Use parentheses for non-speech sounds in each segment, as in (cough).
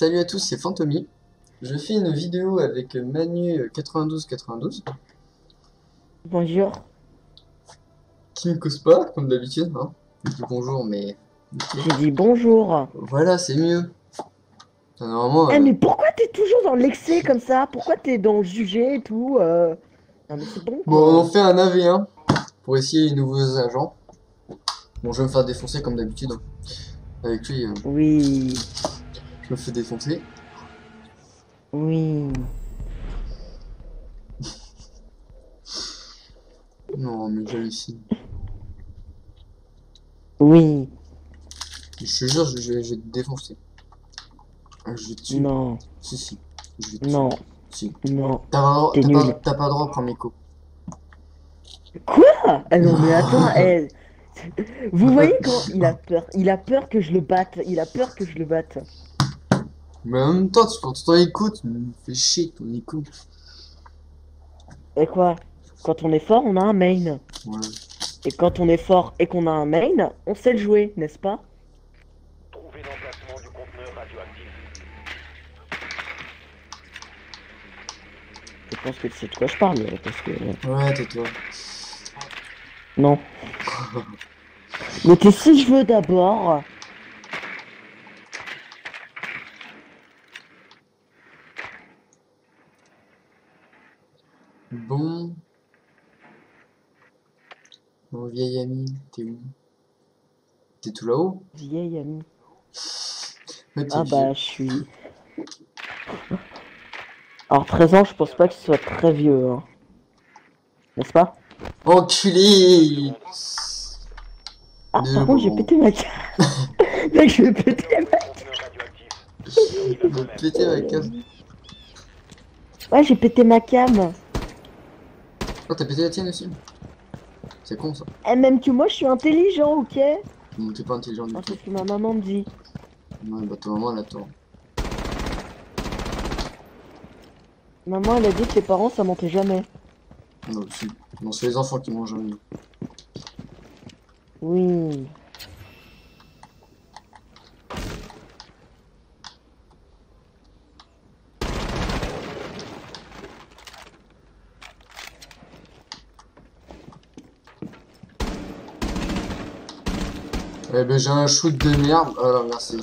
Salut à tous, c'est Fantomy. Je fais une vidéo avec Manu9292 Bonjour. qui me cause pas, comme d'habitude. Hein. Je dis bonjour, mais J'ai dit bonjour. voilà, c'est mieux. Normalement, Eh euh, mais pourquoi t'es toujours dans l'excès comme ça? Pourquoi t'es dans le jugé et tout euh? Non mais c'est bon. bon, on fait un AV1 pour essayer les nouveaux agents. Bon, je vais me faire défoncer comme d'habitude. hein. Avec lui, euh, Oui, je me fais défoncer. oui. (laughs) Non, mais j'hallucine. Oui. Je te jure, je, je- je vais te défoncer. Ah, Je vais te tuer. Non, Si, si. Je vais te tuer. non, Si. non. T'as pas, le droit- pas, pas le droit de prendre mes coups. Quoi? Ah non mais attends, (laughs) eh, Vous voyez (laughs) quand il a peur Il a peur que je le batte. Il a peur que je le batte. Mais en même temps, tu- quand tu t'en écoutes, tu me fais chier ton écoute. Et quoi? Quand on est fort, on a un main. Ouais. Et quand on est fort et qu'on a un main, on sait le jouer, n'est-ce pas? Trouver l'emplacement du conteneur radioactif. Je pense que tu sais de quoi je parle, parce que... Ouais, tais-toi. Non. (laughs) Mais que si je veux d'abord... Bon. Mon vieil ami, t'es où? T'es tout là-haut? Vieille amie. Ouais, t'es Ah vieux. bah, je suis... Alors 13 ans, je pense pas ce soit très vieux, hein. N'est-ce pas? Enculé Ah, par contre, j'ai pété ma carte. (laughs) Mec, je vais péter ma radioactif. Il m'a pété ma case. Ouais, j'ai pété ma cam. Oh, t'as pété la tienne aussi? C'est con ça. Eh, même que moi, je suis intelligent, ok Non, t'es pas intelligent du Ah, tout. C'est ce que ma maman me dit. Ouais, bah toi, maman, elle attend. Maman, elle a dit que les parents, ça mentait jamais. Non, si. Non, c'est les enfants qui mangent jamais. Oui. Eh ben, j'ai un shoot de merde. Alors, merci.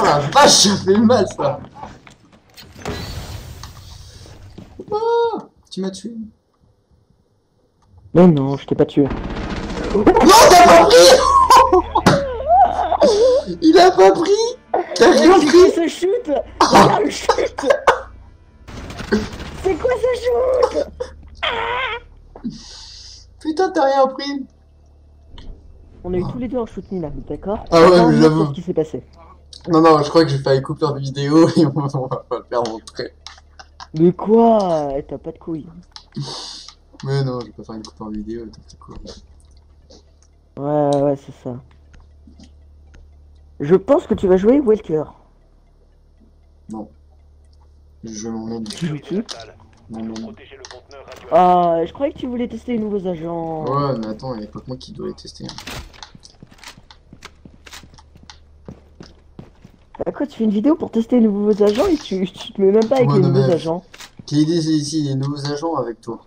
Oh la vache, ça fait mal ça. Ah, tu m'as tué. Mais non, je t'ai pas tué. Non, t'as pas pris Il a pas pris T'as rien pris ce shoot (laughs) Regarde le shoot C'est quoi ce shoot Putain, t'as rien pris On a eu tous les deux un shoot nul, d'accord Ah ouais, mais j'avoue. ce qui s'est passé. Non, non, je crois que j'ai fait un coupeur de vidéo (laughs) et on va pas le faire montrer. Mais quoi Eh, T'as pas de couilles. Mais non, je vais pas faire une coupeur vidéo, t'es cool. Ouais, ouais, c'est ça. Je pense que tu vas jouer Welker. Je La salle. Non, non, non. Ah, je croyais que tu voulais tester les nouveaux agents. Ouais, mais attends, y'a pas que moi qui dois les tester. Bah quoi, tu fais une vidéo pour tester les nouveaux agents et tu, tu te mets même pas avec Ouais, les nouveaux mais- agents. Quelle idée c'est ici, les nouveaux agents avec toi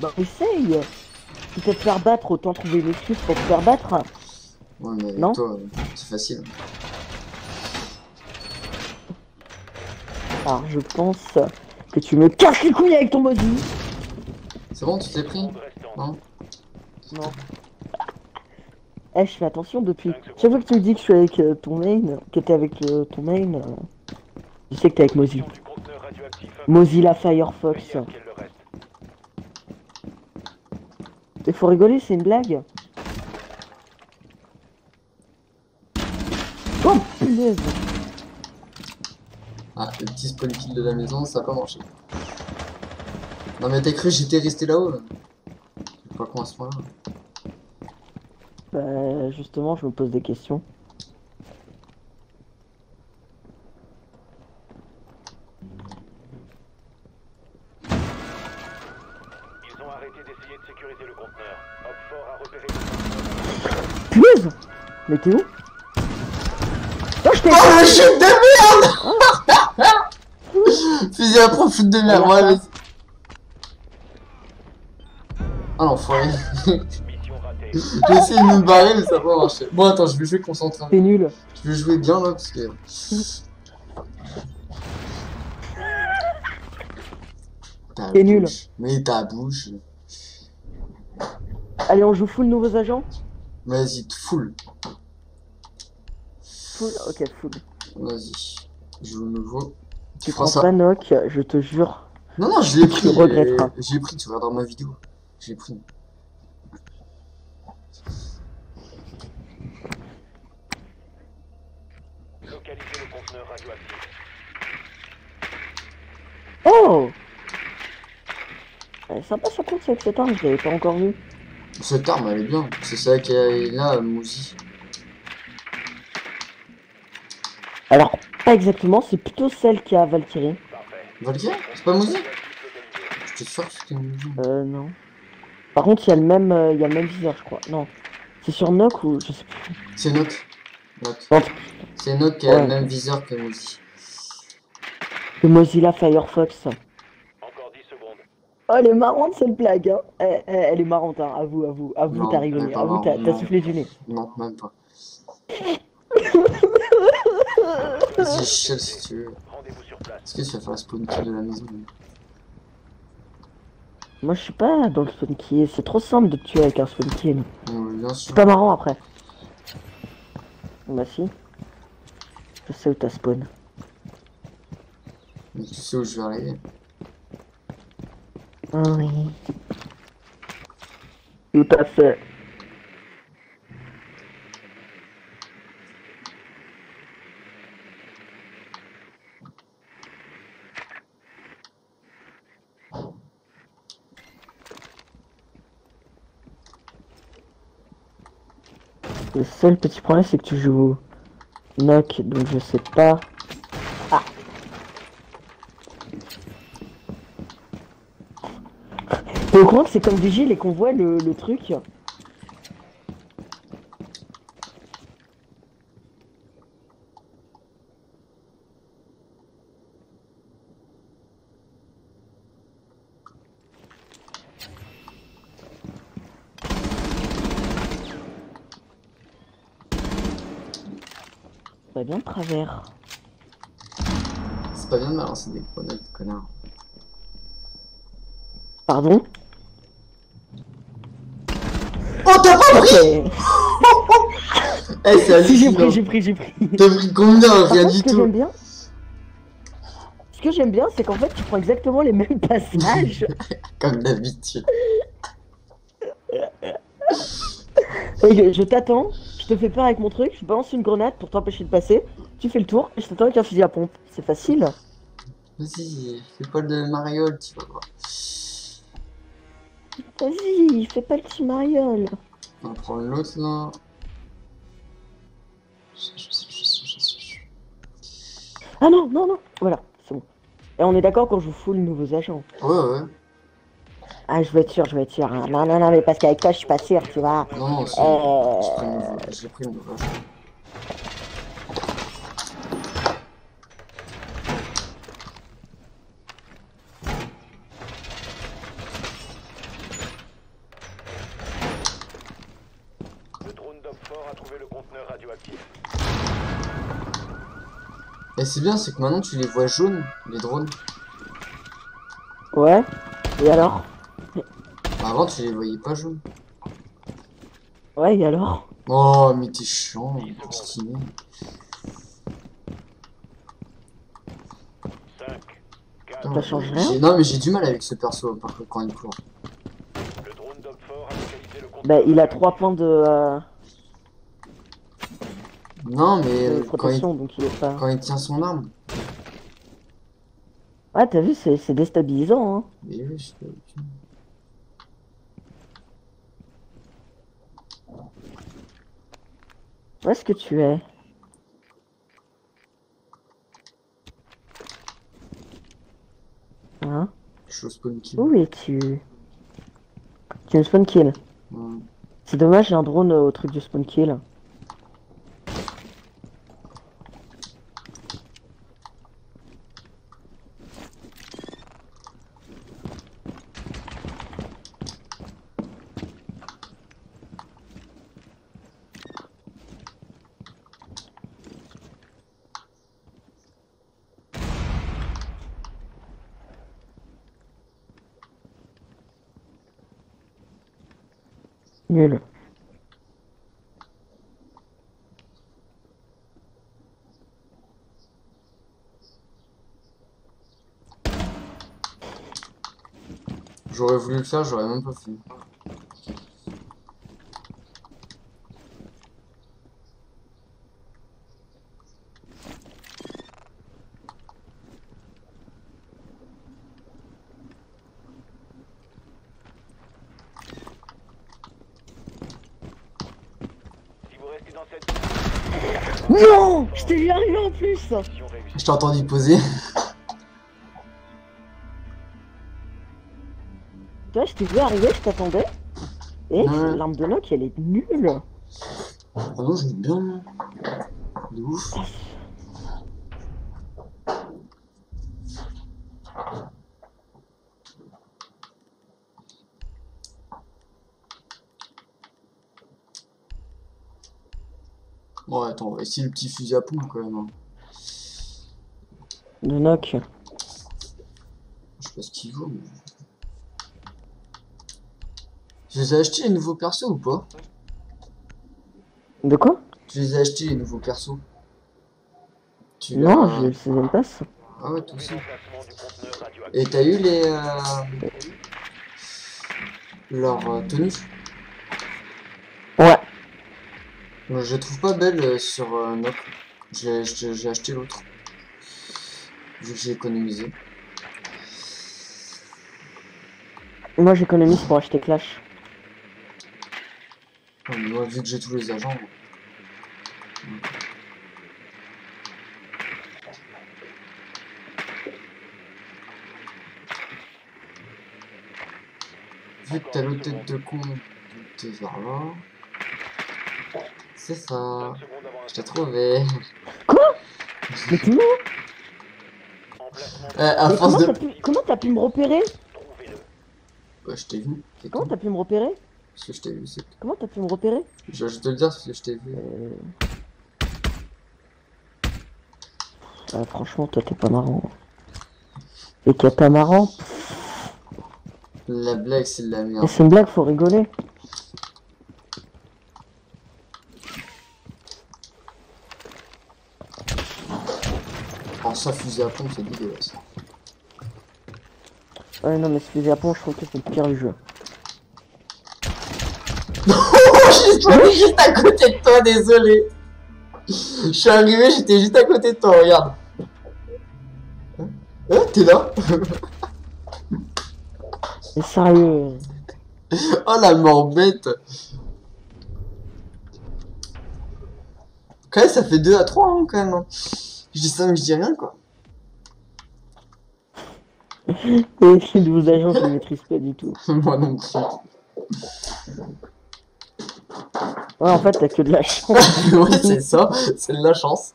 Bah essaye te faire battre, autant trouver une excuse pour te faire battre. Ouais, mais avec Non. toi, c'est facile. Alors je pense que tu me casses les couilles avec ton body. C'est bon, tu t'es pris. Non Non. Eh, je fais attention depuis. Chaque fois que tu me dis que je suis avec euh, ton main, que t'es avec euh, ton main, euh, je sais que t'es avec conteneur radioactif. Mozilla Firefox. Il faut rigoler, c'est une blague. Oh punaise Ah, le petit spawn kill de la maison, ça a pas marché. Non mais t'as cru j'étais resté là-haut là? Pas comment à ce point-là. Bah justement, je me pose des questions. Ils ont arrêté d'essayer de sécuriser le conteneur. Hop a repéré le conteneur. Mais t'es où? Oh, je t'ai Oh la chute de merde (laughs) Fusil à profit de merde, ouais, vas-y. Ah (laughs) l'enfoiré. (laughs) J'ai essayé de me barrer, mais ça n'a pas marché. Bon, attends, je vais jouer concentré. T'es nul. Je vais jouer bien là, parce que. (laughs) Ta T'es nul. bouche. Mais ta bouche. Allez, on joue full nouveaux agents? Vas-y, full. Full Ok, full. Vas-y. Je joue nouveau. Tu feras prends ça. pas Noc, je te jure. Non, non, je l'ai Tu pris. regretteras. euh, J'ai pris, tu regarderas ma vidéo. J'ai pris. Localisez le conteneur radioactif. Oh Elle est sympa sa course avec cette arme, je l'avais pas encore vu. Cette arme, elle est bien. C'est celle qui est là, Mouzi. Alors, pas exactement, c'est plutôt celle qui a Valkyrie. Valkyrie C'est pas localisé. J'étais sûr que c'était Mouzi. Euh, non. Par contre, il y a le même, euh, il y a le même viseur, je crois. Non. C'est sur Noc ou je sais plus. C'est. Non, C'est Note qui a Ouais. le même viseur que Mouzi. le Mozilla Firefox. Encore 10 secondes. Oh, elle est marrante cette blague, hein. Elle, elle- elle est marrante, hein. Avoue, avoue, avoue, Non, t'as elle est rigolé. pas Avoue, t'as t'as soufflé du nez. Non, même pas. (laughs) Vas-y, chill si tu veux. Est-ce que tu vas faire la spawn kill de la maison Moi, je suis pas dans le spawn kill. C'est trop simple de te tuer avec un spawn kill. Sûr. C'est pas marrant après. Bah si. Je sais où t'as spawn. Mais tu sais où je vais arriver. Ah oui. Tout à fait. Le seul petit problème, c'est que tu joues knock, donc je sais pas. Ah. Au courant que c'est comme Vigile et qu'on voit le truc Bien de travers. C'est pas bien de balancer des grenades, connard. Pardon Oh, t'as pas pris Ok. (laughs) Eh, c'est Si j'ai pris, j'ai pris, j'ai pris. T'as pris combien Rien du ce que j'aime tout. bien, ce que j'aime bien, c'est qu'en fait, tu prends exactement les mêmes passages. (laughs) Comme d'habitude. Je t'attends, te fais peur avec mon truc, je balance une grenade pour t'empêcher de passer. Tu fais le tour et je t'attends avec un fusil à pompe. C'est facile. Vas-y, fais pas de mariole, tu vas voir. Vas-y, fais pas le petit mariole. On va prendre l'autre là. Ah non, non, non. Voilà, c'est bon. Et on est d'accord qu'on joue full nouveaux agents. Ouais, ouais. Ah, je vais être sûr, je vais être sûr. hein. Non, non, non, mais parce qu'avec toi, je suis pas sûr, tu vois. Non, c'est. Euh... J'ai pris le nouveau. J'ai pris le nouveau. Le drone d'Opfort a trouvé le conteneur radioactif. Et c'est bien, c'est que maintenant tu les vois jaunes, les drones. Ouais. Et alors? Avant, tu les voyais pas jaunes. Ouais, et alors? Oh, mais t'es chiant, stiné. 5, 4, Putain, Ça change j'ai- rien Non, mais j'ai du mal avec ce perso par contre, quand il court. le drone d'Opfort a localisé le. Bah, il a radioactif. 3 points de, euh, Non, mais de euh, quand, il, protection, donc il est pas. quand il tient son arme. Ouais, t'as vu, c'est c'est déstabilisant, hein. Mais oui, je sais pas. Où est-ce que tu es? Hein? Je suis au spawn kill. Où es-tu? Tu me spawn kill. Ouais. C'est dommage, j'ai un drone au truc du spawn kill. Nul. Faire, j'aurais même pas fait. Non Je t'ai vu arriver en plus. Je t'ai entendu poser. Je t'ai vu arriver, je t'attendais. Et Ouais. l'arme de Nock, elle est nulle. Ah non, j'aime bien. De ouf. Bon, attends, on va essayer le petit fusil à pompe quand même. hein. De Nock. Je sais pas ce qu'il vaut, mais. Tu les as achetés les nouveaux persos ou pas? De quoi? Tu les as achetés les nouveaux persos Tu Non, j'ai le season pass. Ah ouais, toi aussi. Et t'as eu les. Euh... Leur euh, tenue? Ouais. Je trouve pas belle euh, sur euh, j'ai acheté l'autre. Vu que j'ai économisé. Moi, j'économise pour acheter Clash. Ouais, mais moi, vu que j'ai tous les agents. Vu que t'as l'autre tête de con, t'es vers là. C'est ça. 5 secondes avant Je t'ai trouvé. (laughs) Mais tu Euh, à Mais force comment de. t'as pu... pu me repérer? Ouais, je t'ai vu. Comment t'as pu me repérer? Parce que je t'ai vu, c'est tout. Comment t'as pu me repérer? Je te le dire parce que je t'ai vu. Euh... Ah, franchement, toi, t'es pas marrant. Et t'es pas marrant? La blague, c'est de la merde. c'est une blague, faut rigoler. En ça, fusil à pompe, c'est dégueulasse. Ouais, non, mais ce Japon, je trouve que c'est le pire du jeu. Je suis juste à côté de toi, désolé. Je suis arrivé, j'étais juste à côté de toi, regarde. Hein Hein, T'es là sérieux. Oh la mort bête Quand même, ça fait 2 à 3 hein, quand même. hein. Je dis ça, mais je dis rien quoi. (laughs) Et les nouveaux agents, je les maîtrise pas du tout. (laughs) Moi non plus. Ouais, en fait, t'as que de la chance. (laughs) ouais, c'est ça, c'est de la chance.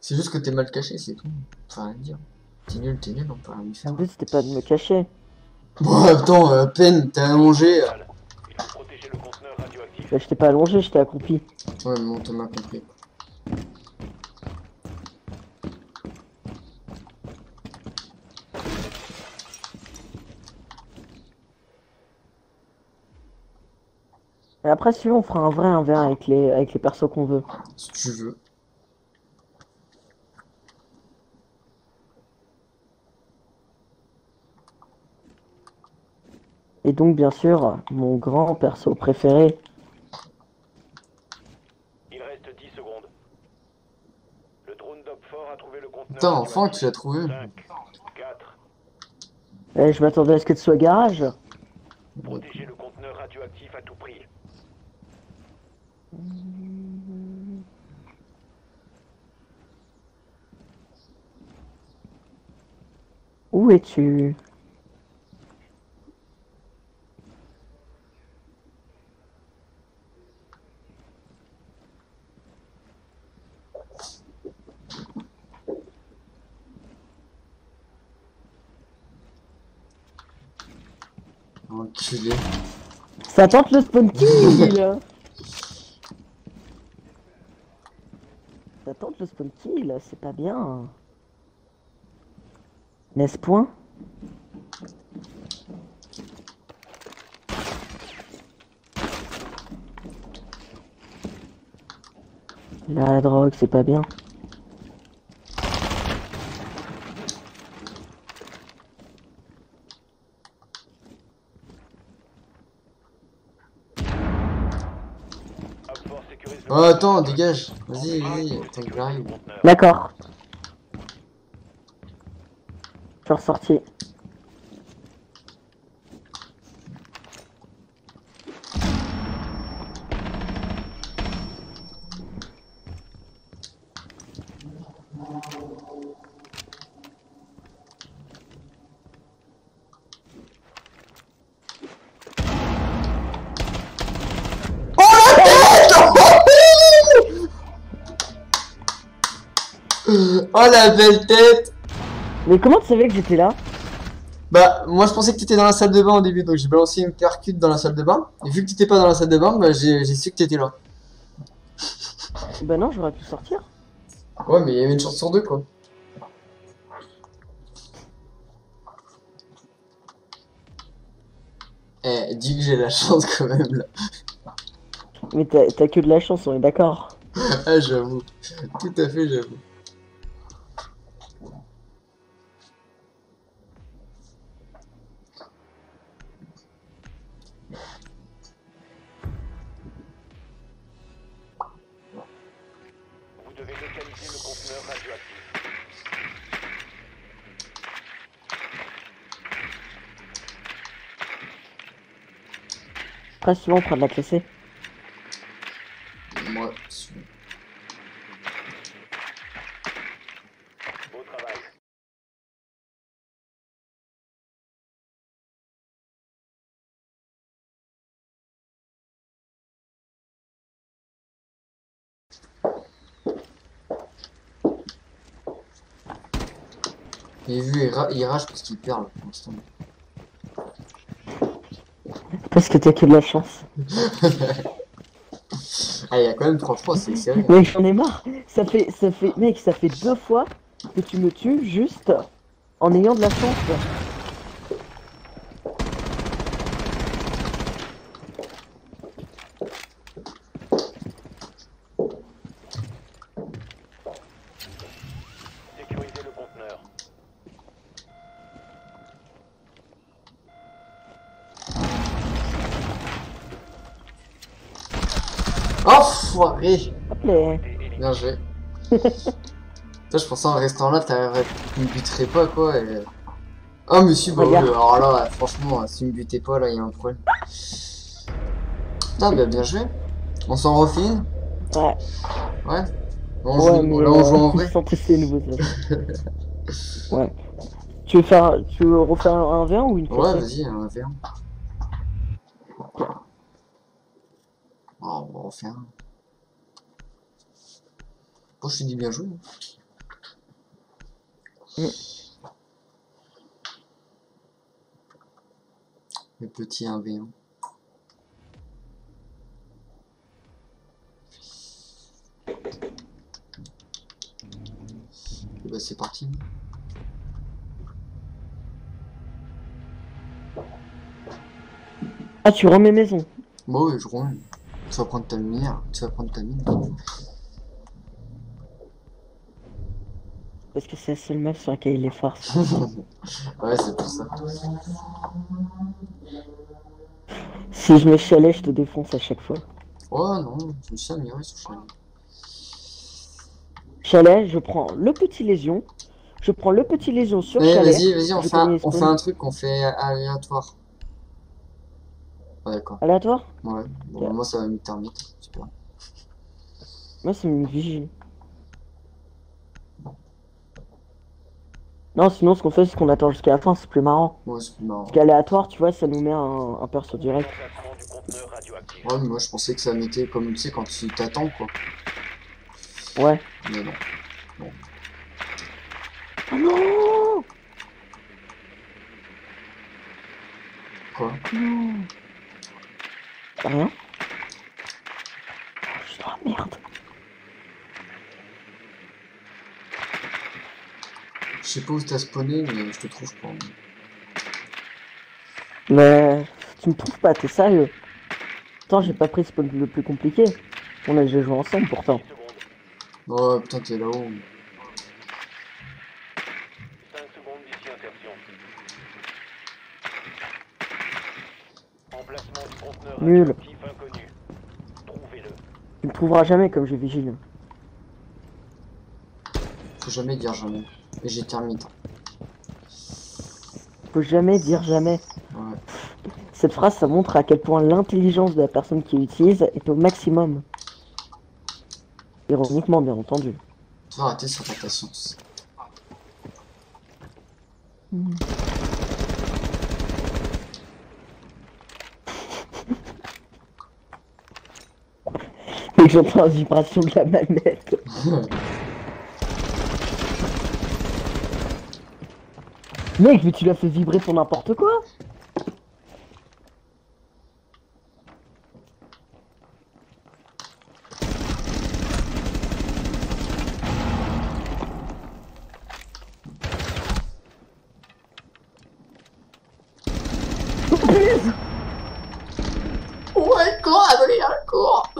C'est juste que t'es mal caché, c'est tout. Faut rien dire. T'es nul, t'es nul, on peut rien faire. Le but, c'était pas de me cacher. Bon, attends, euh, peine, t'es allongé. Il faut protéger le conteneur radioactif. Bah, j'étais pas allongé, j'étais accroupi. Ouais, mais on t'en a compris. Et après, si tu veux, on fera un vrai 1v1 avec les, avec les persos qu'on veut. Si tu veux. Et donc, bien sûr, mon grand perso préféré. Il reste 10 secondes. Le drone d'Opfort a trouvé le conteneur. Putain, enfin, tu l'as trouvé. 5, 4. Eh, je m'attendais à ce que tu sois garage. Protéger le conteneur radioactif à es-tu Enculé. Ça tente le spawn kill (laughs) Ça tente le spawn kill, c'est pas bien. N'est-ce point? La drogue, c'est pas bien. Op 4 sécurise le Oh, attends, dégage. Vas-y, vas-y, attends que j'arrive. D'accord. Je suis ressorti. Oh la belle tête Mais comment tu savais que j'étais là? Bah, moi je pensais que t'étais dans la salle de bain au début, donc j'ai balancé une percute dans la salle de bain. Et vu que t'étais pas dans la salle de bain, bah j'ai su que t'étais là. Bah non, j'aurais pu sortir. Ouais, mais il y avait une chance sur deux, quoi. Eh, dis que j'ai la chance quand même, là. Mais t'as que de la chance, on est d'accord. (laughs) Ah, j'avoue. Tout à fait, j'avoue. Très souvent, on prend de la classée. Moi, je- Beau travail. j'ai vu, il rage parce qu'il perd, là, pour l'instant. Parce que t'as que de la chance. (laughs) Ah, il y a quand même 3-3, c'est sérieux. Mec, j'en ai marre. Ça fait, ça fait, mec, ça fait deux fois que tu me tues juste en ayant de la chance le conteneur. Oh, foiré Hop là. Bien joué. (laughs) Toi, je pensais en restant là, tu me buterais pas, quoi, et... Oh, mais si, bah alors là, franchement, si tu me butais pas, là, il y a un problème. Putain, bah, bien joué. On s'en refait une Ouais. Ouais On ouais, joue, mais là, on joue en euh, (laughs) vrai sans les nouveaux (laughs) ouais. Tu veux faire, tu veux refaire un 1v1 ou une Ouais, vas-y, un. Oh, on va en faire un. Bon, je te dis bien joué. Mm. Le petit 1v1. Et bah c'est parti. Ah, tu remets maison. Bon, oui, je roule. Tu vas prendre ta lumière, tu vas prendre ta mine. Parce que c'est la seule map sur laquelle il est fort. (laughs) ouais, c'est pour ça. si je mets chalet, je te défonce à chaque fois. Oh non, je me suis amélioré sur chalet. Chalet, je prends le petit lésion. Je prends le petit lésion sur Eh, chalet. vas-y, vas-y, on, je fait un, on fait un truc, on fait aléatoire. Ouais, d'accord. Aléatoire? Ouais. Bon, moi, ça va me terminer. Super. Moi, c'est une vigile. Non, sinon, ce qu'on fait, c'est qu'on attend jusqu'à la fin, c'est plus marrant. Ouais, c'est plus marrant. Parce qu'aléatoire, tu vois, ça nous met un, un perso direct. Ouais, mais moi, je pensais que ça mettait comme, tu sais, quand tu t'attends, quoi. Ouais. Mais non. Oh non Quoi? Non. Rien Oh merde. Sais pas où t'as spawné, mais je te trouve pas. Mais tu me trouves pas, t'es sérieux? Attends, j'ai pas pris le spawn le plus compliqué. On a déjà joué ensemble pourtant. 10 secondes. Oh putain, t'es là-haut. 5 secondes d'ici insertion. Emplacement du conteneur Nul. Tu me trouveras jamais comme je vigile. Faut jamais dire jamais. Et j'ai terminé. Faut jamais dire jamais. Ouais. Cette phrase, ça montre à quel point l'intelligence de la personne qui l'utilise est au maximum. Ironiquement, bien entendu. Faut arrêter sur ta patience. (laughs) Et que j'entends la vibration de la manette. (laughs) Mec, mais tu l'as fait vibrer pour n'importe quoi Oh, punaise Ouais, cours, Adrien, cours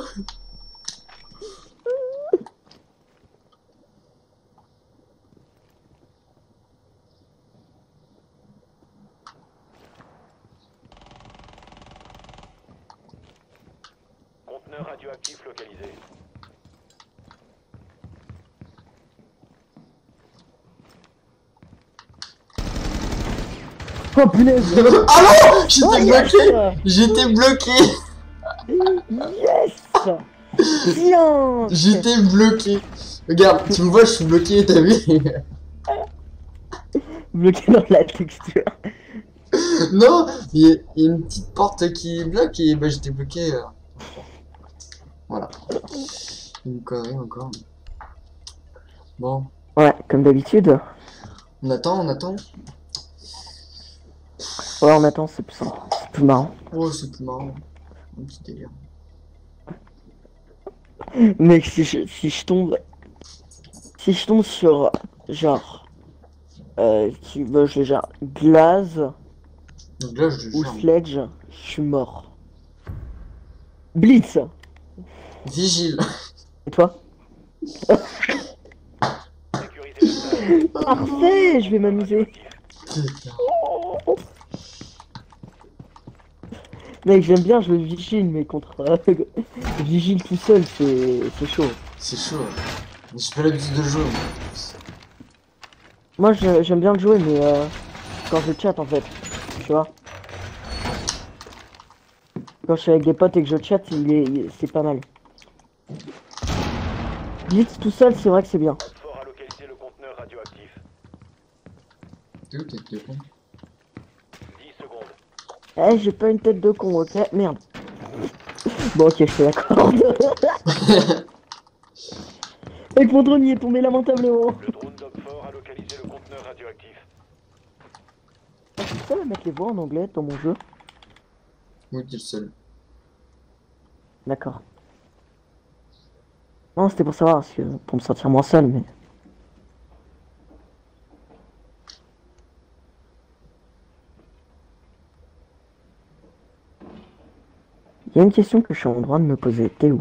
Conteneur radioactif localisé. Oh punaise (laughs) Ah non J'étais Oh, bloqué J'étais bloqué Yes Bien J'étais bloqué Regarde, tu me vois, je suis bloqué, t'as vu? Bloqué dans la texture. Non Il y, a- il y a une petite porte qui bloque et bah j'étais bloqué. euh. Voilà. Une connerie encore. Bon, Ouais, comme d'habitude. on attend, on attend. Ouais, on attend, c'est plus, c'est plus marrant. Oh, c'est plus marrant. Un petit délire. Mec, si je, si je tombe. Si je tombe sur. Genre. Euh, qui bah, je genre. Glaze je ou. Sledge, je suis mort. Blitz Vigile. Et toi. Parfait Je vais m'amuser. Mec, j'aime bien jouer Vigile, mais contre. euh, (laughs) Vigile tout seul, c'est c'est chaud. C'est chaud. J'ai pas l'habitude de jouer. moi. Moi, je- j'aime bien le jouer, mais euh, quand je chatte en fait, tu vois? Quand je suis avec des potes et que je chatte, il est, il- c'est pas mal. Blitz tout seul, c'est vrai que c'est bien. Fort a localisé le conteneur radioactif. T'es où, t'es con 10 secondes. Eh, j'ai pas une tête de con, ok Merde. Bon, ok, je te l'accorde. Avec (laughs) mon drone, il est tombé lamentablement. Le drone d'Opfort a localisé le conteneur radioactif. Ah, Je suis seul à mettre les voix en anglais dans mon jeu. Oui, t'es le seul? D'accord. Non, c'était pour savoir, parce que, pour me sentir moins seul, mais... Il y a une question que je suis en droit de me poser. T'es où?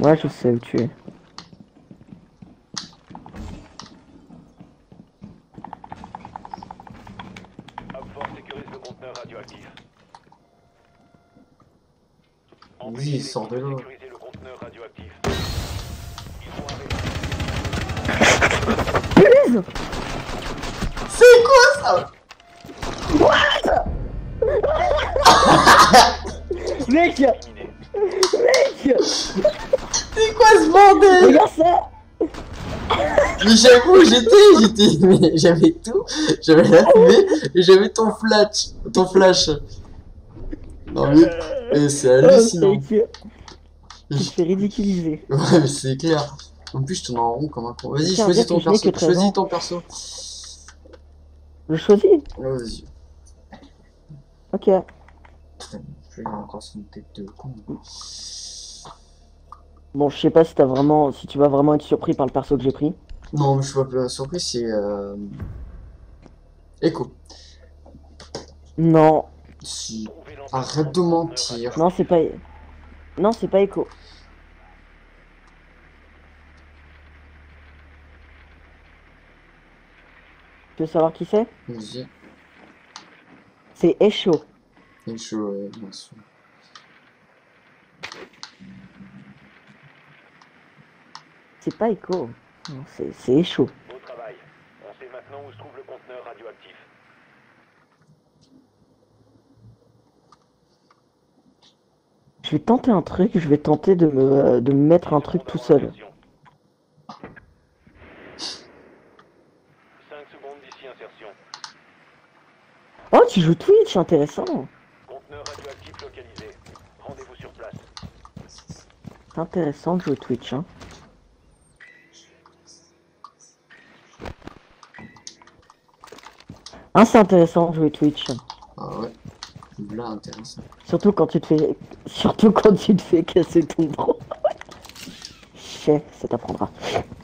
Ouais, je sais où tu es. Opfort sécurise le conteneur radioactif. Vas-y, Empêchez sors de l'équipe là. sécuriser le conteneur radioactif. Ils vont arriver. Punaise C'est quoi ça Mec Éliminé. Mec C'est quoi ce bordel Regarde ça J'avoue, j'étais, j'étais, mais j'avais tout. J'avais la fumée et j'avais ton flash, ton flash. Non mais, eh, c'est hallucinant. te fais ridiculiser. Ouais, mais c'est clair. En plus, je tourne en rond comme un con. Vas-y, choisis ton je perso. que 13 Choisis ton perso. Je choisis Ouais, vas-y. Ok. Je vais encore sur une tête de con. Bon, je sais pas si t'as vraiment, si tu vas vraiment être surpris par le perso que j'ai pris. Non, mais je suis pas plus surpris, c'est. Euh... Echo. Non, Si. Arrête de mentir. non, c'est pas, non, c'est pas Echo. Tu veux savoir qui c'est? Vas-y. C'est Echo. Je. euh, bien sûr. C'est pas Echo. C'est Echo. Beau travail. On sait maintenant où se trouve le conteneur radioactif. Je vais tenter un truc. Je vais tenter de me, de me mettre un truc tout seul. 5 secondes d'ici insertion. Oh, tu joues Twitch, intéressant. Conteneur radioactif localisé. Rendez-vous sur place. C'est intéressant de jouer Twitch. Hein. Ah, c'est intéressant de jouer Twitch. Ah ouais. Là, intéressant. Surtout quand tu te fais, surtout quand tu te fais casser ton bras. Chais, ça t'apprendra.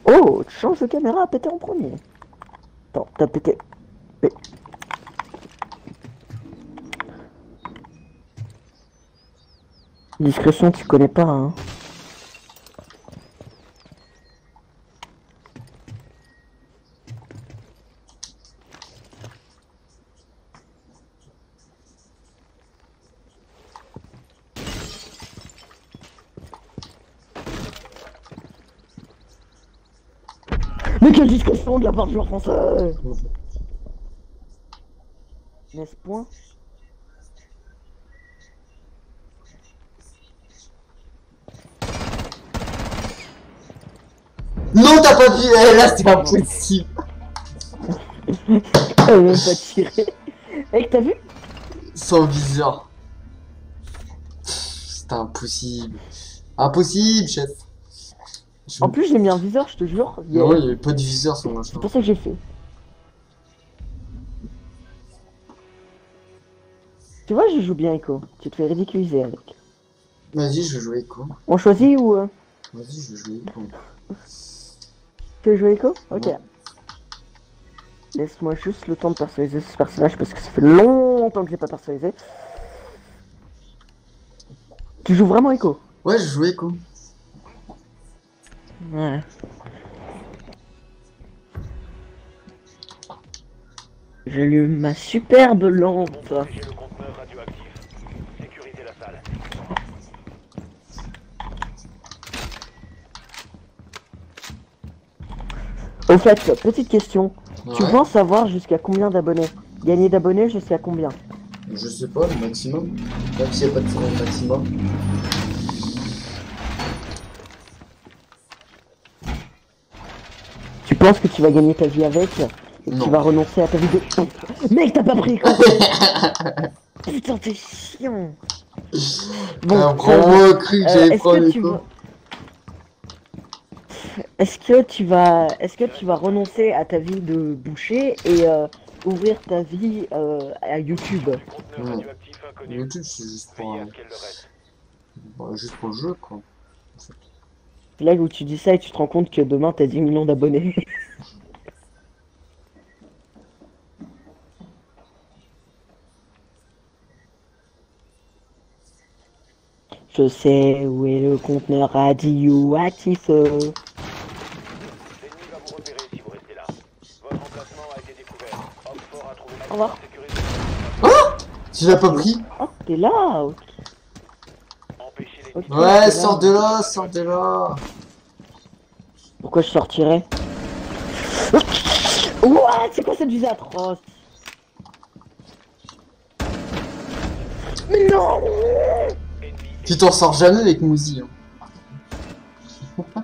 Oh, tu changes de caméra à péter en premier. Attends, t'as pété. Mais- Discrétion, tu connais pas, hein. Mais discrétion de la part du joueur français N'est-ce point Non, t'as pas vu eh, Là, c'est impossible (laughs) Elle même pas tiré. Mec, t'as vu? Sans viseur. C'est impossible. Impossible, chef. En plus, j'ai mis un viseur, je te jure. Il y a- ouais, il y avait pas de viseur sur machin. C'est pour ça que j'ai fait. Tu vois, je joue bien Echo. Tu te fais ridiculiser avec. Vas-y, je vais jouer Echo. On choisit ou... euh, Vas-y, je vais jouer Echo. (laughs) Tu veux jouer Echo? Ok. Ouais. Laisse-moi juste le temps de personnaliser ce personnage parce que ça fait longtemps que j'ai pas personnalisé. Tu joues vraiment Echo? Ouais, je joue Echo. Ouais. J'allume ma superbe lampe. Protégez le conteneur radioactif. Sécurisez la salle. Au fait, petite question. Tu penses savoir jusqu'à combien d'abonnés? Gagner d'abonnés jusqu'à combien? Je sais pas, le maximum. Même s'il n'y a pas de maximum. Penses que tu vas gagner ta vie avec et que Non. tu vas renoncer à ta vie de... (laughs) Mec, t'as pas pris quoi (laughs) Putain, t'es chiant Bon, cru que euh, j'allais est-ce que tu vas... Est-ce que tu vas, est-ce que tu vas renoncer à ta vie de boucher et euh, ouvrir ta vie euh, à YouTube? YouTube, c'est juste pour, euh, bah, juste pour le jeu, quoi. C'est là où tu dis ça et tu te rends compte que demain t'as 10 millions d'abonnés. (laughs) Je sais où est le conteneur radioactif. L'ennemi va vous repérer si vous restez là. Votre emplacement a été découvert. Oxford a trouvé la Au revoir. sécurisée. Tu l'as pas pris? Oh, t'es là ok. Ouais, sors là. de là, sors de là Pourquoi je sortirais What C'est quoi cette visée atroce Mais non. Tu t'en sors jamais avec Mouzi. Hein.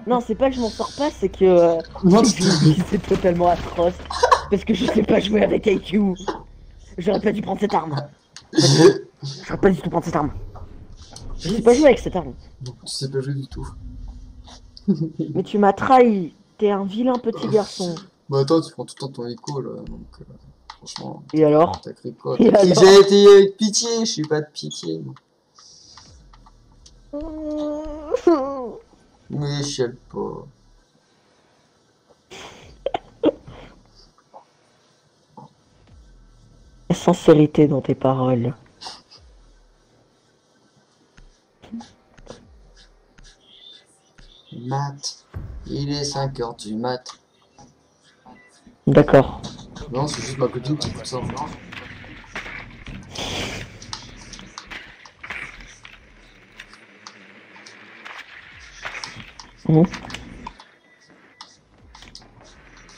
Non, c'est pas que je m'en sors pas, c'est que euh, (laughs) Non, c'est (laughs) tu que c'est totalement atroce. Parce que je sais pas jouer avec IQ. J'aurais pas dû prendre cette arme. (laughs) J'aurais pas dû tout prendre cette arme. Je sais pas jouer avec cette arme. tu sais pas jouer du tout. (laughs) Mais tu m'as trahi. T'es un vilain petit garçon. Bah attends, tu prends tout le temps ton écho là, donc euh, franchement, Et alors t'as cru quoi Et alors J'ai été avec pitié, je suis pas de pitié. (laughs) Mais je sais pas. Sincérité dans tes paroles. Mat, il est 5h du mat. D'accord. Non, c'est juste ma copine qui écoute ça.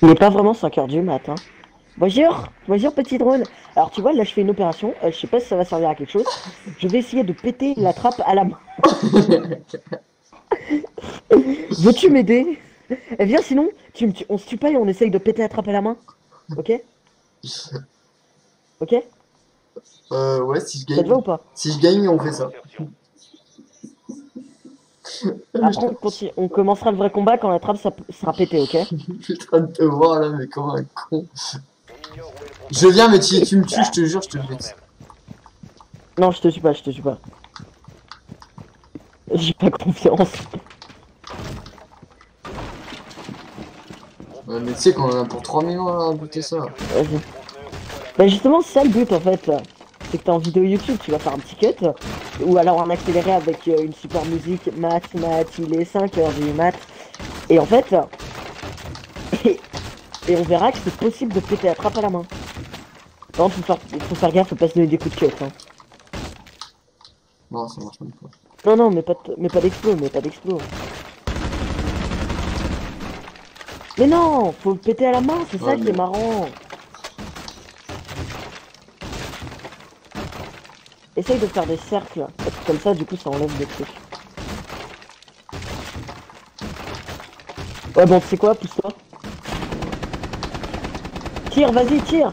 Il n'est pas vraiment 5h du matin. Bonjour, bonjour petit drone. Alors tu vois, là je fais une opération, euh, je sais pas si ça va servir à quelque chose. Je vais essayer de péter la trappe à la main. (laughs) Veux-tu m'aider? Eh viens sinon, tu me tu- on se tue pas et on essaye de péter la trappe à la main. Ok? Ok? Euh, ouais, si je Ça te gagne, va ou pas? Si je gagne, on fait ça. Après on, on commencera le vrai combat quand la trappe ça- sera pétée, ok? (laughs) Je suis en train de te voir là, mais comme un con. Je viens, mais tu me tues, je te jure, je te le fais. Non, je te suis pas, je te suis pas. J'ai pas confiance. Ouais, mais tu sais qu'on en a pour 3 millions à buter ça. Vas-y. Bah justement, c'est ça le but en fait. C'est que t'es en vidéo YouTube, tu vas faire un petit cut. Ou alors en accéléré avec euh, une super musique. Mat, mat, il est 5 heures du mat. Et en fait. Et, et on verra que c'est possible de péter la trappe à la main. Non, faut faire, faut faire gaffe, faut pas se donner des coups de cut. Hein. Non, ça marche même pas. Non, non, mais pas, mais pas d'explos, mais pas d'explos. Mais non, faut le péter à la main, c'est ça qui est marrant. Essaye de faire des cercles, comme ça, du coup, ça enlève des trucs. Ouais, bon, tu sais quoi, pousse-toi. Tire, vas-y, tire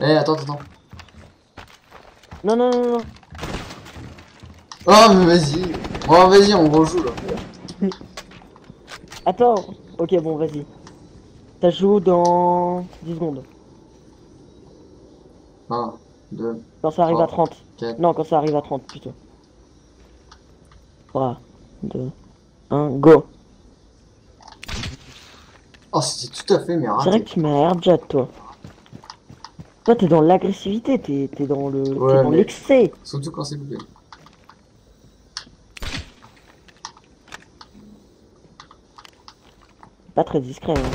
Eh, attends, attends. Non, non, non, non. Oh, mais vas-y. Bon, vas-y, on rejoue là. (laughs) Attends. Ok, bon, vas-y. Ça joue dans 10 secondes. 1, 2, Quand ça arrive Oh. à 30. 4. Non, quand ça arrive à 30 plutôt. 3, 2, 1, go. Oh, c'était tout à fait, mais dirais raté. que tu m'as airdjat, toi. Toi, t'es dans l'agressivité, t'es t'es dans le, dans l'excès. Surtout quand c'est bouclé. Pas très discret. hein.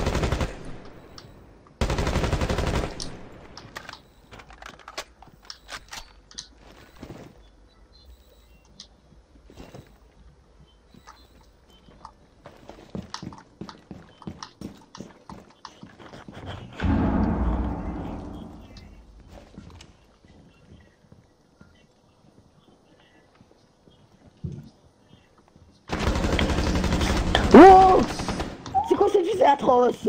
Wow C'est quoi cette fusée atroce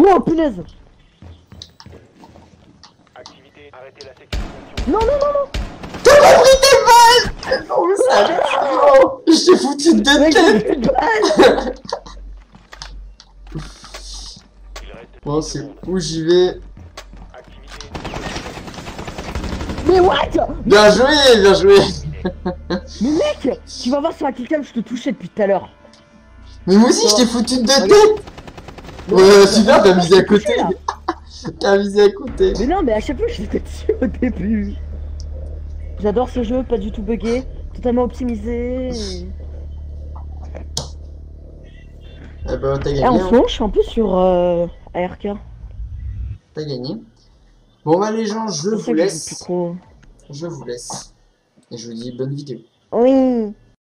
Wow, punaise. Activité, arrêtez la sécurisation. Non, non, non, non. T'as pris tes balles! Non, mais ça Je t'ai foutu de tête. balles Bon, 10 c'est où j'y vais? Activité. Mais what? Bien joué, bien joué. Mais mec Tu vas voir sur la killcam, je te touchais depuis tout à l'heure. Mais moi aussi, je t'ai foutu de tête Ouais, super, t'as misé à Je côté. (laughs) T'as misé à côté Mais non, mais à chaque fois, j'étais dessus au début. J'adore ce jeu, pas du tout buggé, totalement optimisé. Eh ben, t'as Eh, gagné, en ce moment, je suis un peu sur euh, ARK. T'as gagné. Bon bah les gens, je vous je laisse. Je vous laisse. Et je vous dis bonne vidéo. Oui.